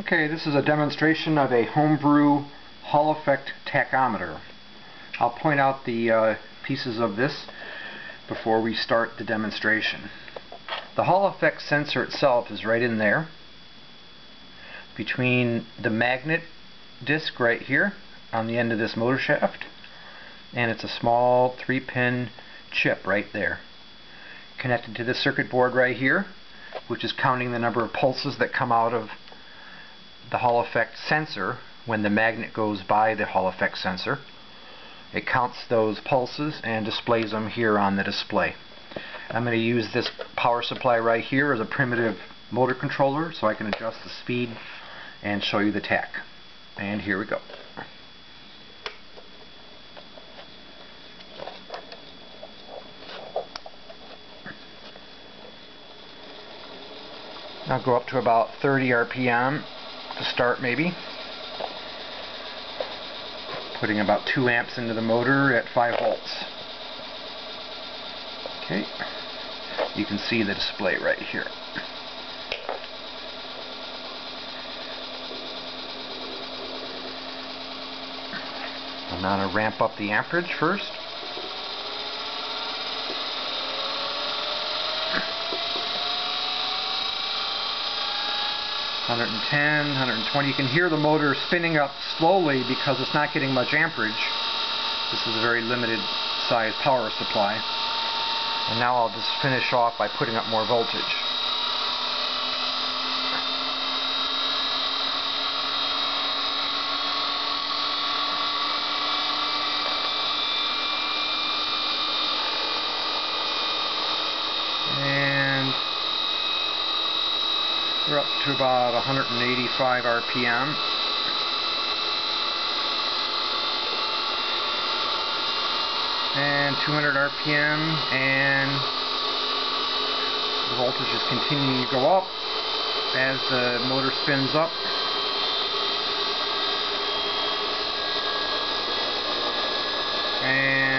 Okay, this is a demonstration of a homebrew Hall effect tachometer. I'll point out the uh, pieces of this before we start the demonstration. The Hall effect sensor itself is right in there between the magnet disc right here on the end of this motor shaft and it's a small three pin chip right there connected to the circuit board right here which is counting the number of pulses that come out of the Hall effect sensor when the magnet goes by the Hall effect sensor. It counts those pulses and displays them here on the display. I'm going to use this power supply right here as a primitive motor controller so I can adjust the speed and show you the tach. And here we go. I'll go up to about 30 RPM to start maybe. Putting about 2 amps into the motor at 5 volts. Okay, you can see the display right here. I'm going to ramp up the amperage first. 110, 120. You can hear the motor spinning up slowly because it's not getting much amperage. This is a very limited size power supply. And now I'll just finish off by putting up more voltage. We're up to about 185 RPM. And 200 RPM and the voltage is continuing to go up as the motor spins up. And